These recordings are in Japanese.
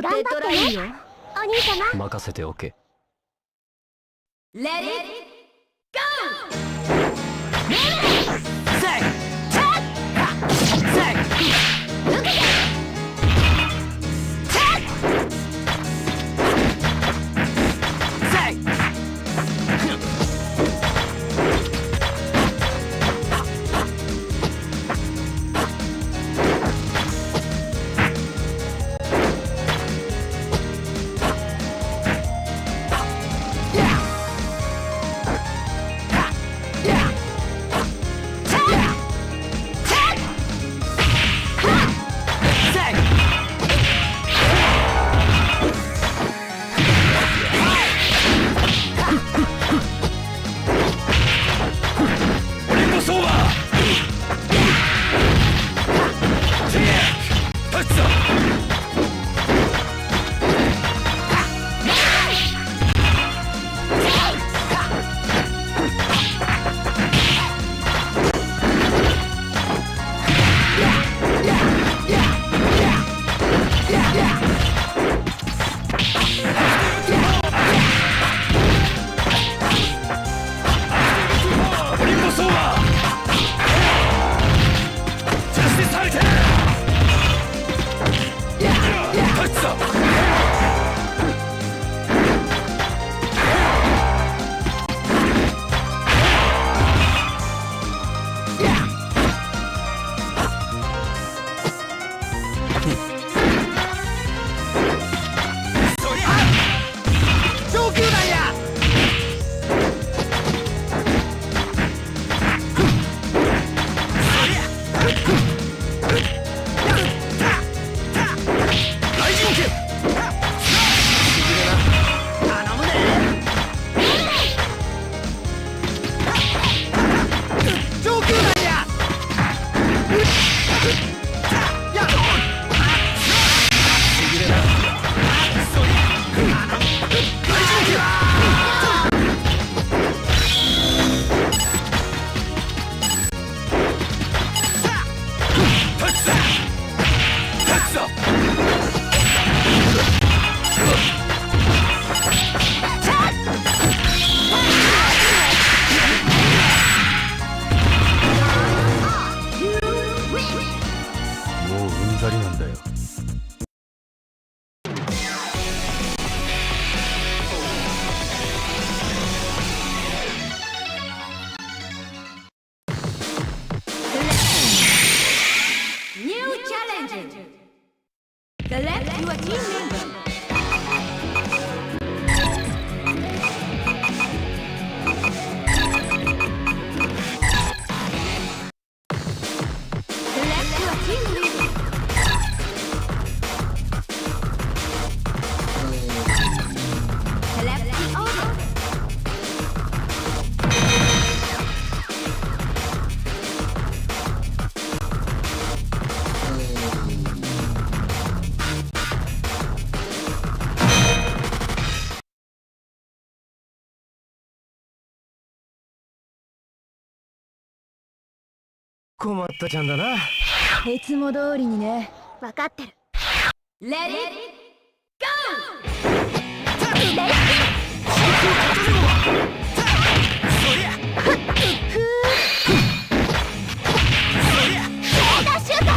デッドラインよ。お兄様。任せておけ困ったちゃんだな。いつも通りにね。分かってる。Let it 出番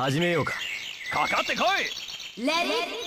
始めようか。かかってこい！レディー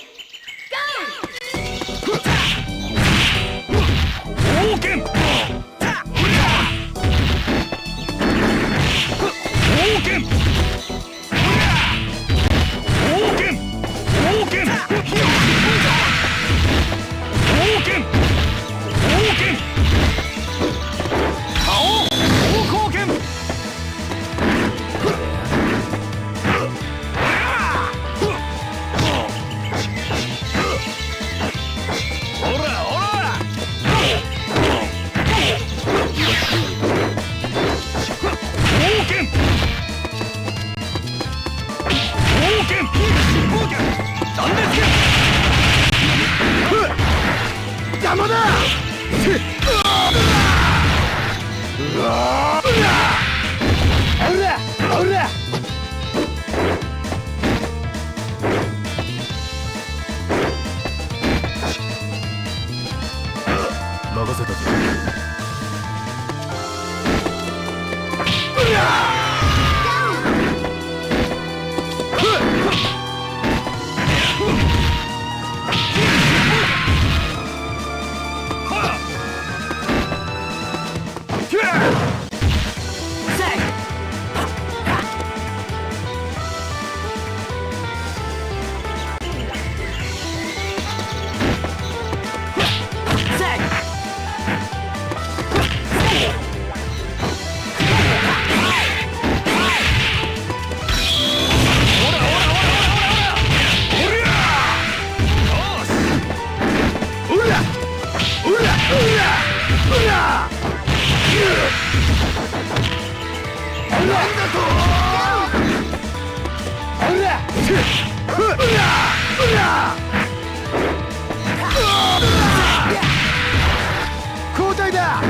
うわ交代だ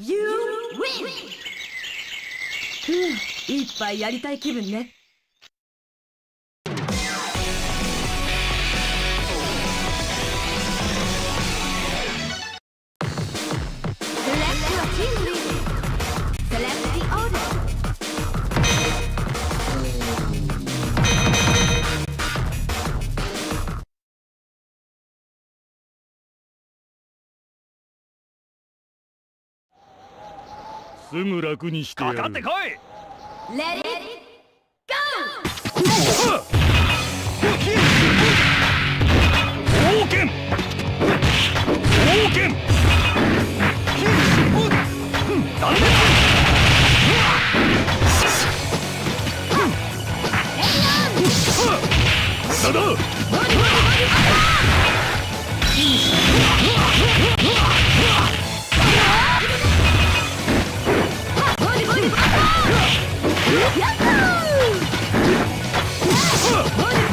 You win! ふう一杯やりたい気分ね。すぐ楽にしてやる。かかってこい！Let it go! 冒険！冒険！断裂無駄だやったー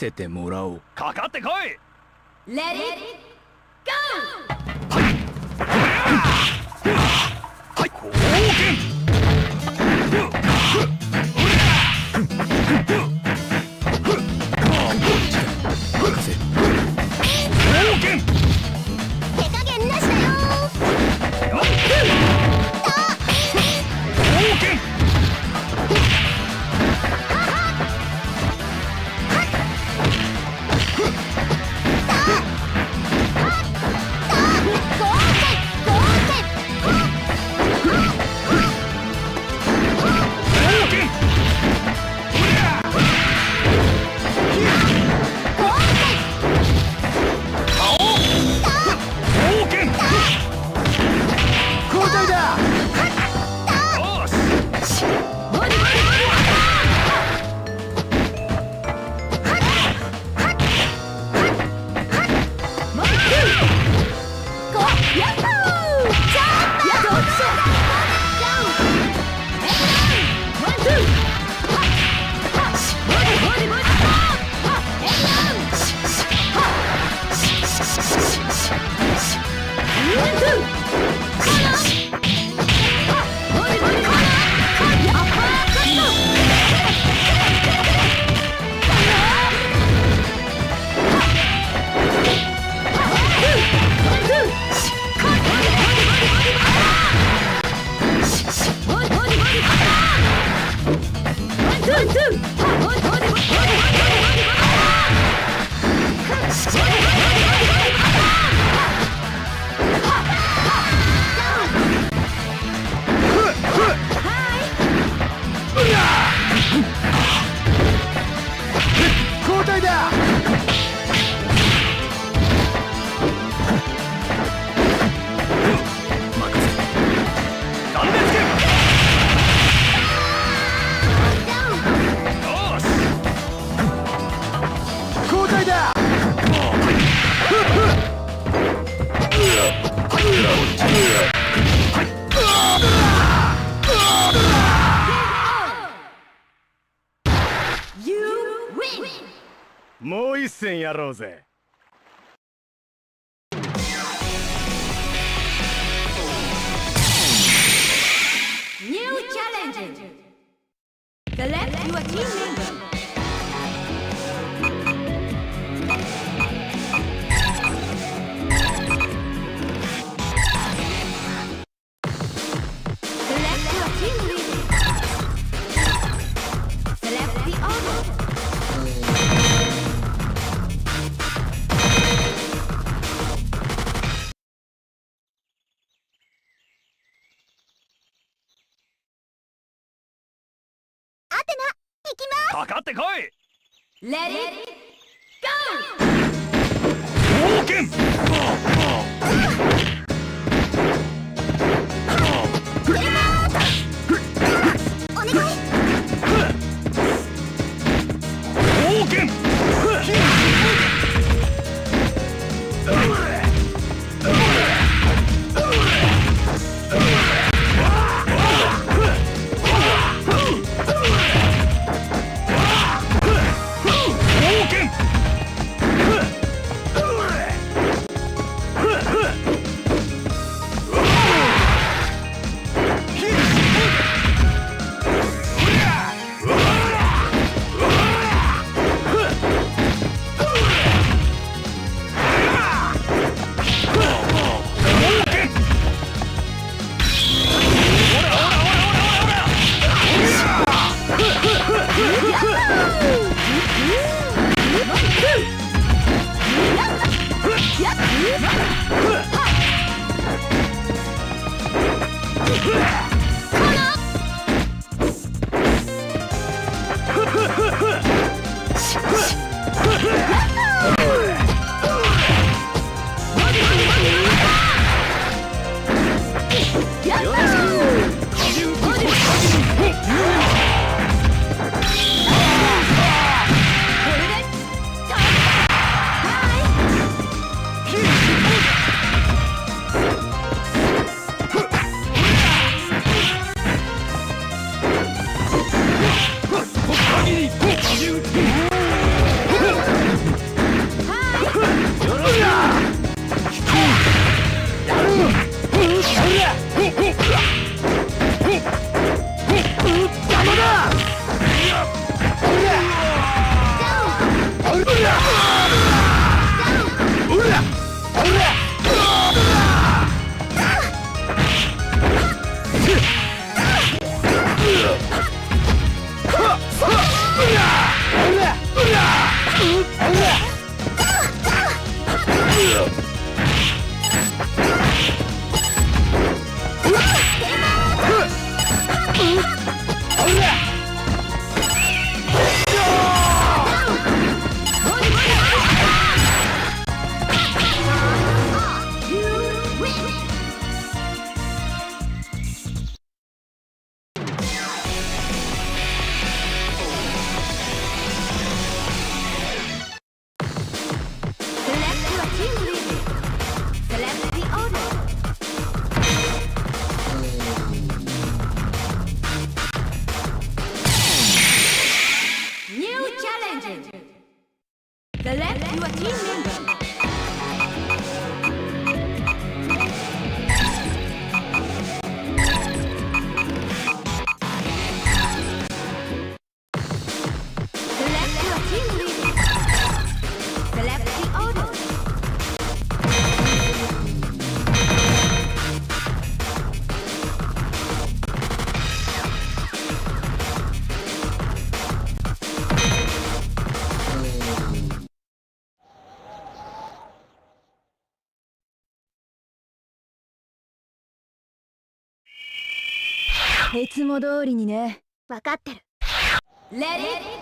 せてもらおうかかってこい Let it go! Woo! 戦やろうぜ。かかってこい Let it go! 冒険 Oh, yeah. いつも通りにね分かってる Let it go!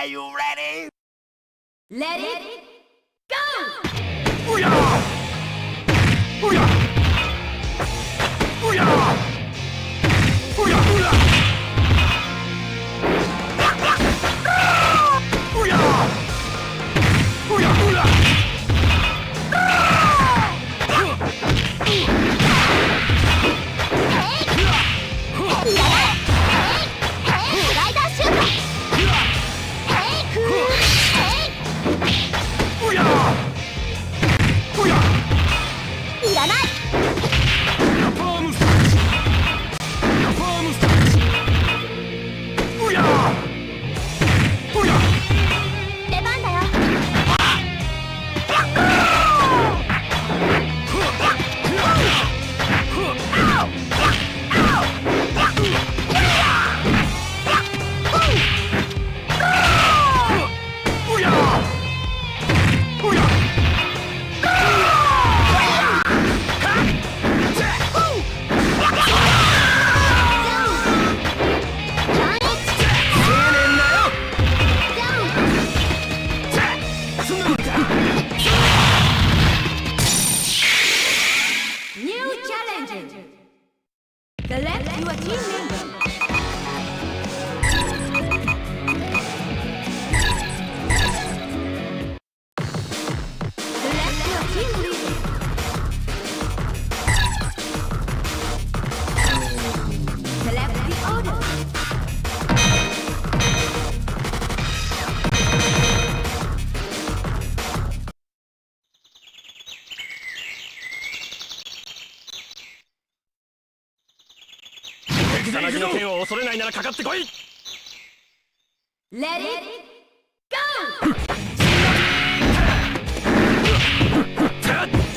Are you ready? Let, Let it, it go! Booyah! Booyah! らならかかってこい！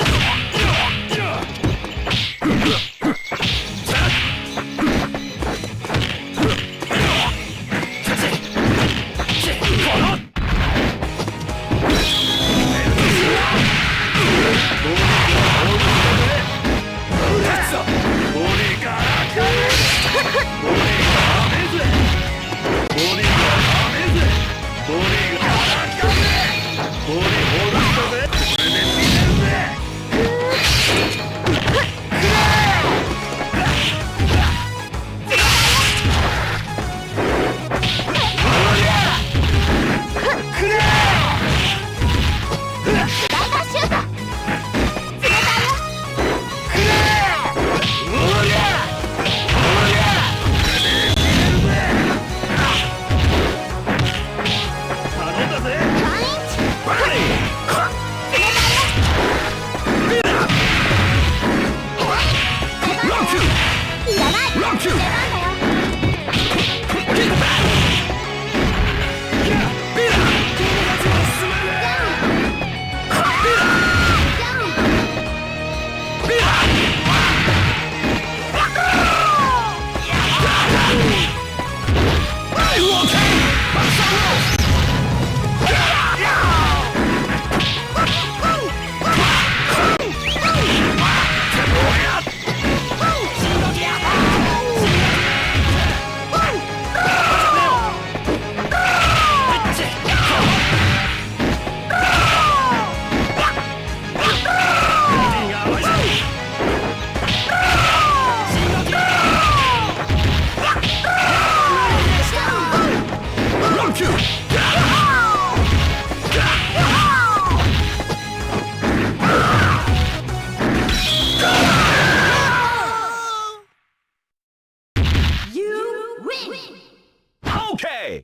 Okay.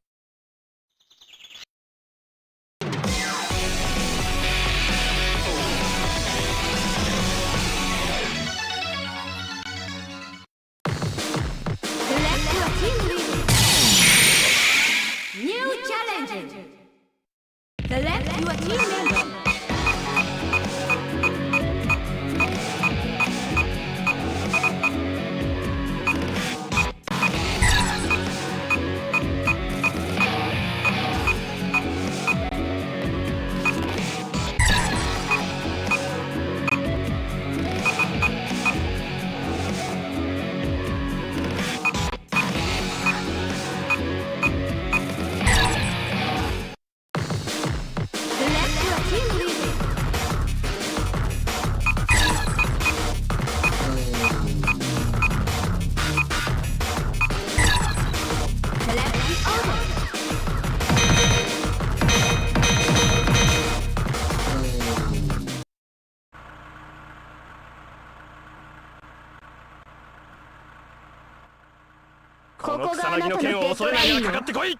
恐れないかかってこい。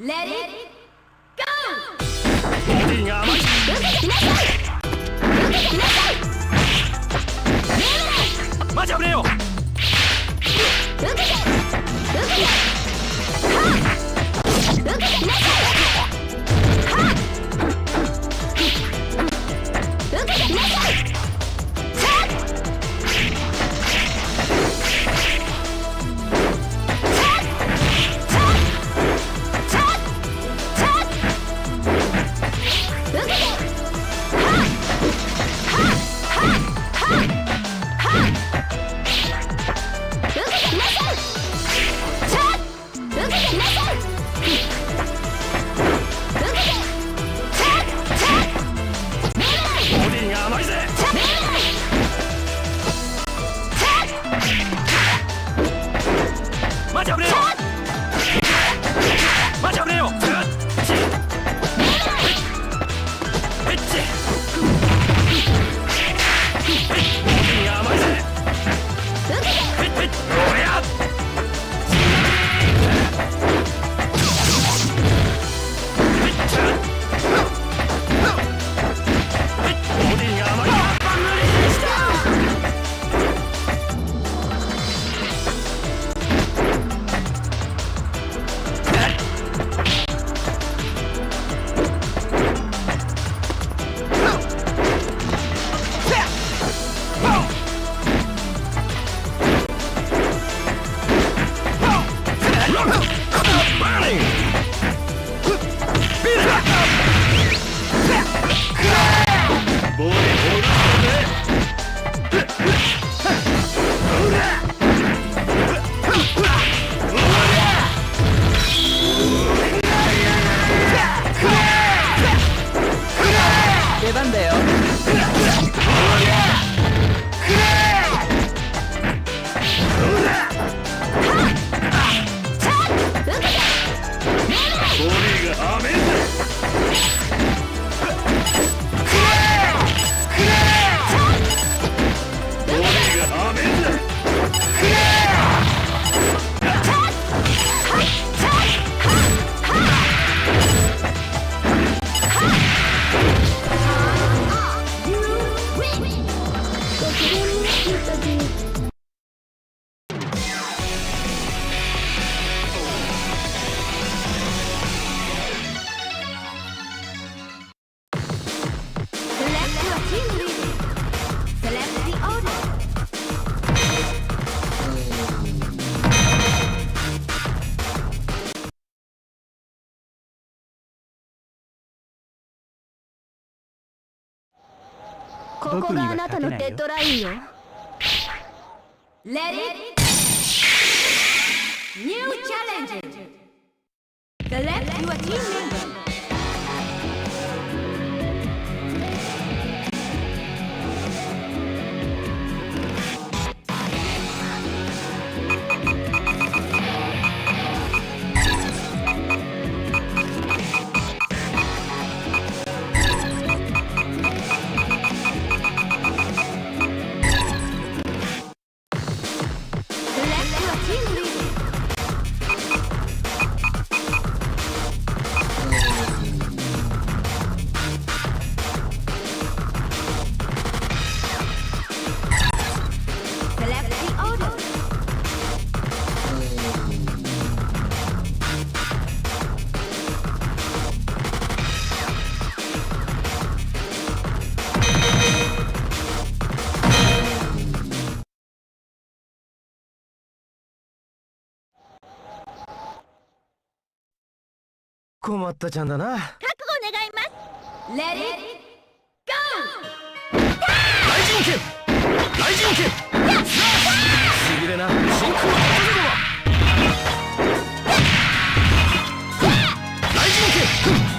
Let it go! ボディが甘い。なさいなさいマジ危ねえよ。受けて受けてはっ受けてきなさいはっ受けてきなさいここがあなたのデッドラインよ。Let it... New challenge. The left, you are team member. 困ったちゃんだな。覚悟願います。Let it go! 雷神剣雷神剣しびれな真空は雷神剣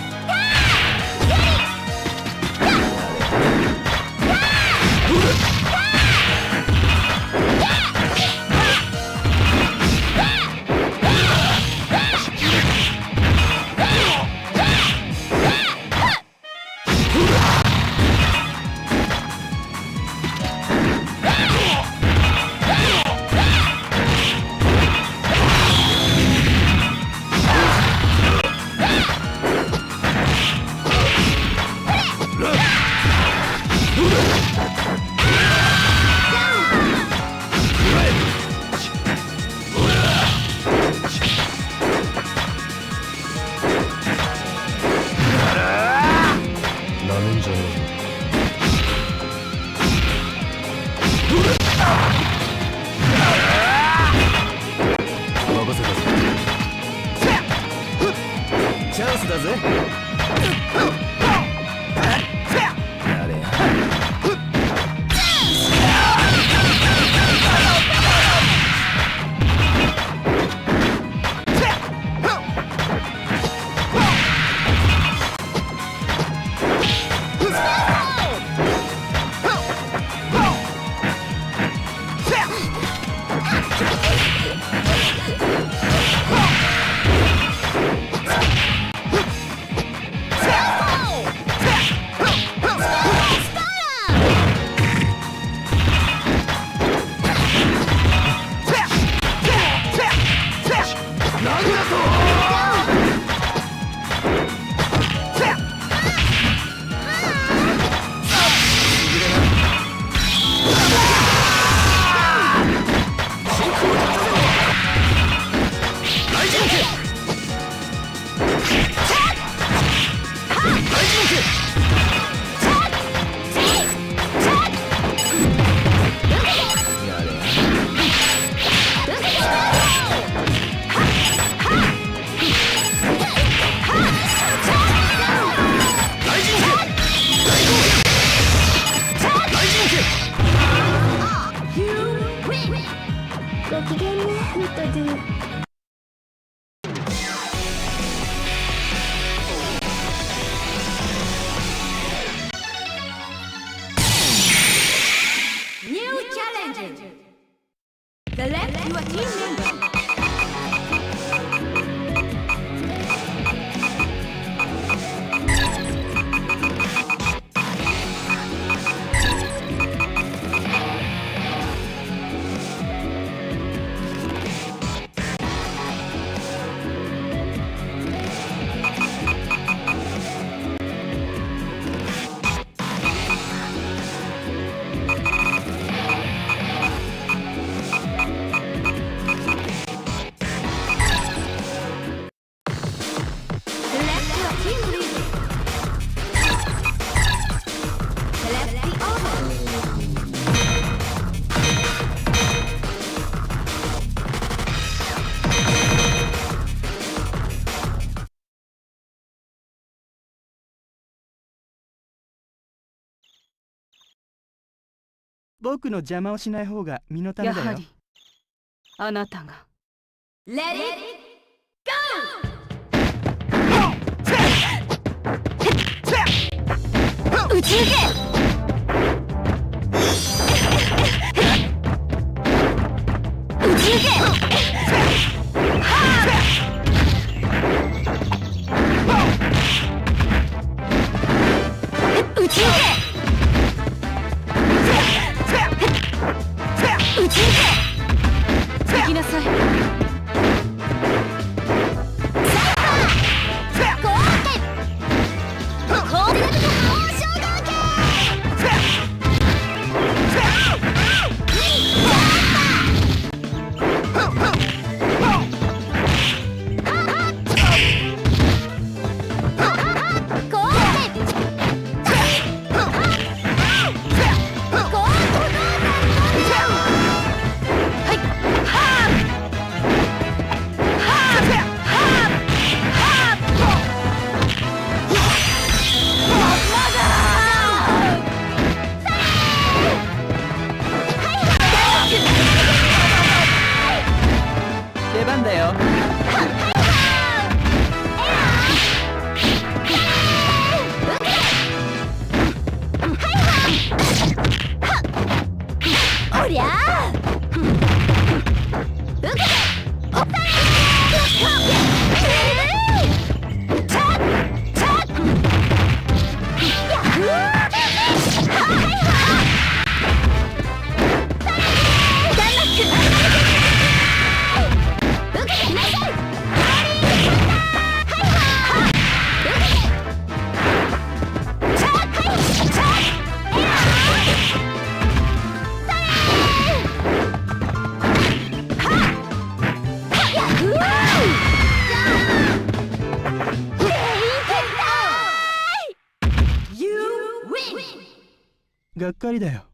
僕の邪魔をしない方が身のためだよやはりあ。なたがレディーゴーちけ行きなさいいだよ